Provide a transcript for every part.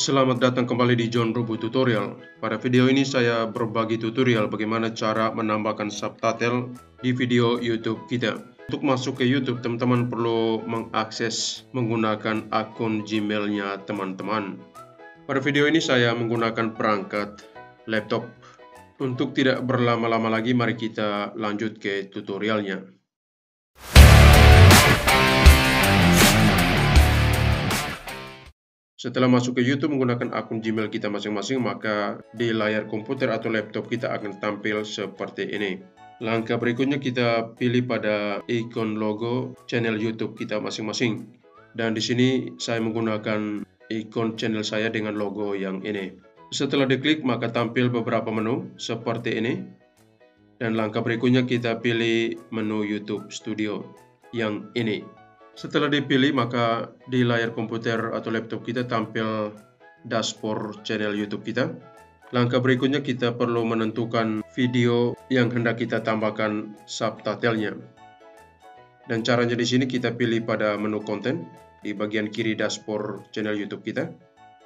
Selamat datang kembali di John Rubu Tutorial. Pada video ini saya berbagi tutorial bagaimana cara menambahkan subtitle di video YouTube kita. Untuk masuk ke YouTube, teman-teman perlu mengakses menggunakan akun Gmail-nya teman-teman. Pada video ini saya menggunakan perangkat laptop. Untuk tidak berlama-lama lagi, mari kita lanjut ke tutorialnya. Setelah masuk ke YouTube menggunakan akun Gmail kita masing-masing, maka di layar komputer atau laptop kita akan tampil seperti ini. Langkah berikutnya kita pilih pada ikon logo channel YouTube kita masing-masing. Dan di sini saya menggunakan ikon channel saya dengan logo yang ini. Setelah diklik maka tampil beberapa menu seperti ini. Dan langkah berikutnya kita pilih menu YouTube Studio yang ini. Setelah dipilih, maka di layar komputer atau laptop kita tampil dashboard channel YouTube kita. Langkah berikutnya kita perlu menentukan video yang hendak kita tambahkan subtitlenya. Dan caranya di sini kita pilih pada menu konten di bagian kiri dashboard channel YouTube kita.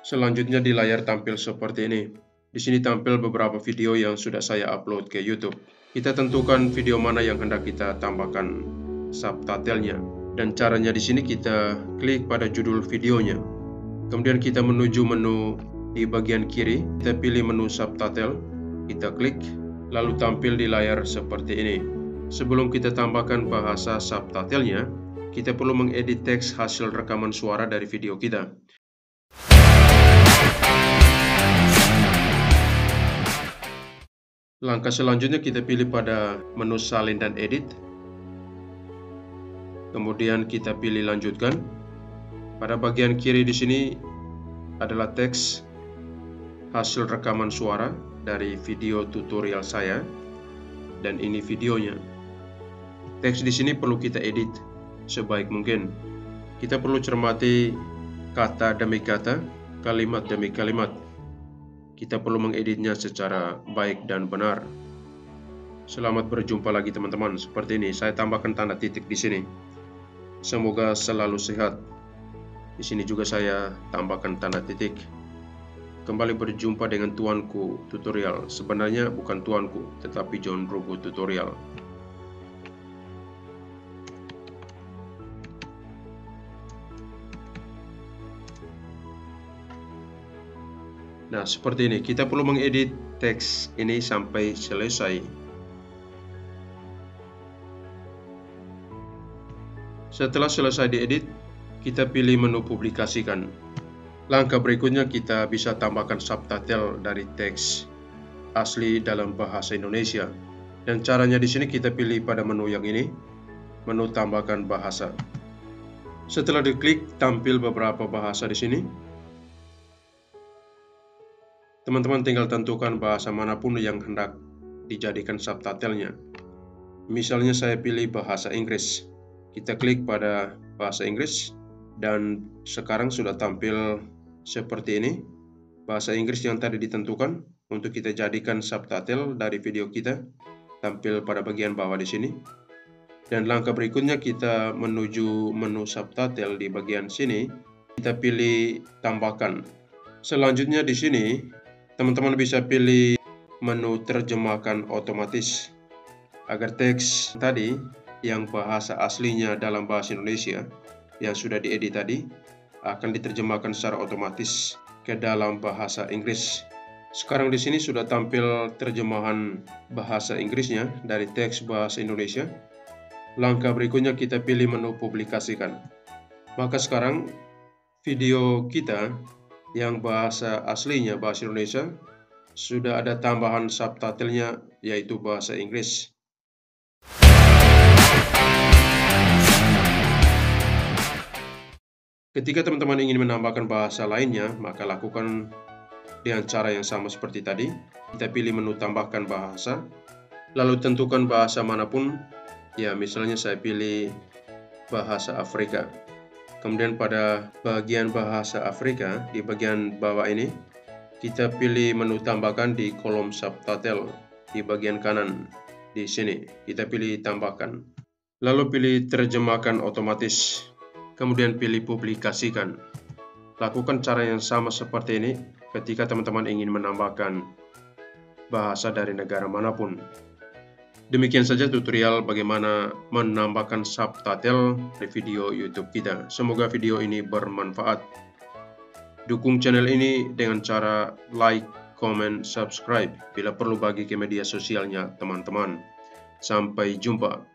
Selanjutnya di layar tampil seperti ini. Di sini tampil beberapa video yang sudah saya upload ke YouTube. Kita tentukan video mana yang hendak kita tambahkan subtitlenya. Dan caranya di sini kita klik pada judul videonya. Kemudian kita menuju menu di bagian kiri, kita pilih menu subtitle, kita klik, lalu tampil di layar seperti ini. Sebelum kita tambahkan bahasa subtitlenya, kita perlu mengedit teks hasil rekaman suara dari video kita. Langkah selanjutnya kita pilih pada menu salin dan edit, Kemudian kita pilih lanjutkan. Pada bagian kiri di sini adalah teks hasil rekaman suara dari video tutorial saya dan ini videonya. Teks di sini perlu kita edit sebaik mungkin. Kita perlu cermati kata demi kata, kalimat demi kalimat. Kita perlu mengeditnya secara baik dan benar. Selamat berjumpa lagi teman-teman. Seperti ini, saya tambahkan tanda titik di sini. Semoga selalu sehat. Di sini juga saya tambahkan tanda titik. Kembali berjumpa dengan tuanku tutorial. Sebenarnya bukan tuanku, tetapi John Rubu tutorial. Nah, seperti ini. Kita perlu mengedit teks ini sampai selesai. Setelah selesai diedit, kita pilih menu publikasikan. Langkah berikutnya kita bisa tambahkan subtitle dari teks asli dalam bahasa Indonesia. Dan caranya di sini kita pilih pada menu yang ini, menu tambahkan bahasa. Setelah diklik, tampil beberapa bahasa di sini. Teman-teman tinggal tentukan bahasa mana pun yang hendak dijadikan subtitlenya. Misalnya saya pilih bahasa Inggris. Kita klik pada bahasa Inggris dan sekarang sudah tampil seperti ini. Bahasa Inggris yang tadi ditentukan untuk kita jadikan subtitle dari video kita tampil pada bagian bawah di sini. Dan langkah berikutnya kita menuju menu subtitle di bagian sini. Kita pilih tambahkan. Selanjutnya di sini teman-teman bisa pilih menu terjemahkan otomatis agar teks tadi yang bahasa aslinya dalam bahasa Indonesia yang sudah diedit tadi akan diterjemahkan secara otomatis ke dalam bahasa Inggris. Sekarang di sini sudah tampil terjemahan bahasa Inggrisnya dari teks bahasa Indonesia. Langkah berikutnya kita pilih menu publikasikan. Maka sekarang video kita yang bahasa aslinya bahasa Indonesia sudah ada tambahan subtitlenya yaitu bahasa Inggris. Ketika teman-teman ingin menambahkan bahasa lainnya, maka lakukan dengan cara yang sama seperti tadi. Kita pilih menu tambahkan bahasa, lalu tentukan bahasa mana pun. Ya, misalnya saya pilih bahasa Afrika. Kemudian pada bagian bahasa Afrika, di bagian bawah ini, kita pilih menu tambahkan di kolom subtitle di bagian kanan di sini. Kita pilih tambahkan. Lalu pilih terjemahkan otomatis kemudian pilih publikasikan. Lakukan cara yang sama seperti ini ketika teman-teman ingin menambahkan bahasa dari negara mana pun. Demikian saja tutorial bagaimana menambahkan subtitle di video YouTube kita. Semoga video ini bermanfaat. Dukung channel ini dengan cara like, comment, subscribe bila perlu bagi ke media sosialnya teman-teman. Sampai jumpa.